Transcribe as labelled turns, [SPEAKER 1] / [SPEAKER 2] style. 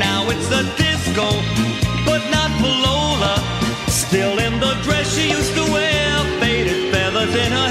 [SPEAKER 1] now it's the disco, but not Polola. Still in the dress she used to wear, faded feathers in her